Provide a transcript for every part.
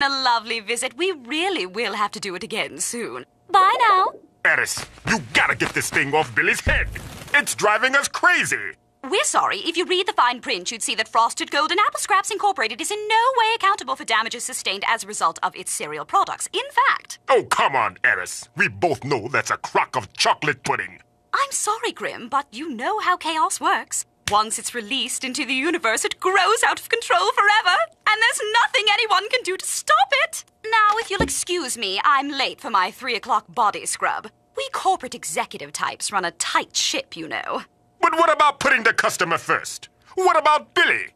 A lovely visit. We really will have to do it again soon. Bye now. Eris, you gotta get this thing off Billy's head. It's driving us crazy. We're sorry. If you read the fine print, you'd see that Frosted Golden Apple Scraps Incorporated is in no way accountable for damages sustained as a result of its cereal products. In fact, Oh, come on, Eris. We both know that's a crock of chocolate pudding. I'm sorry, Grim, but you know how chaos works. Once it's released into the universe, it grows out of control forever, and there's nothing anyone can do to stop it. Now, if you'll excuse me, I'm late for my three o'clock body scrub. We corporate executive types run a tight ship, you know. But what about putting the customer first? What about Billy?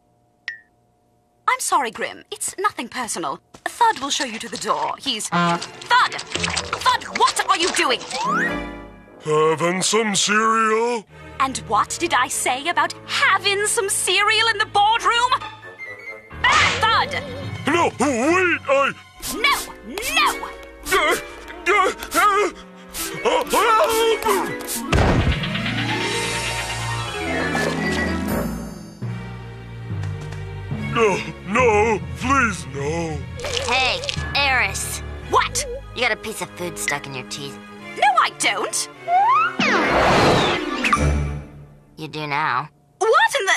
I'm sorry, Grim. It's nothing personal. Thud will show you to the door. He's. Thud! Thud, what are you doing? Having some cereal? And what did I say about having some cereal in the boardroom? Ah, Thud! No, wait, I. No! No! No, no, please, no. Hey, Eris. What? You got a piece of food stuck in your teeth. No, I don't. You do now. What in the.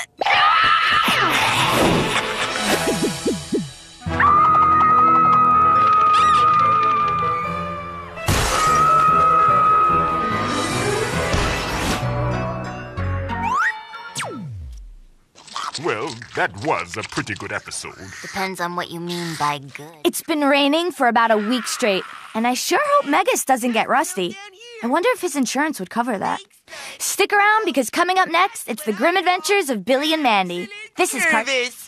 Well, that was a pretty good episode. Depends on what you mean by good. It's been raining for about a week straight, and I sure hope Megas doesn't get rusty. I wonder if his insurance would cover that. Stick around because coming up next, it's the grim adventures of Billy and Mandy. This is Car- Nervous.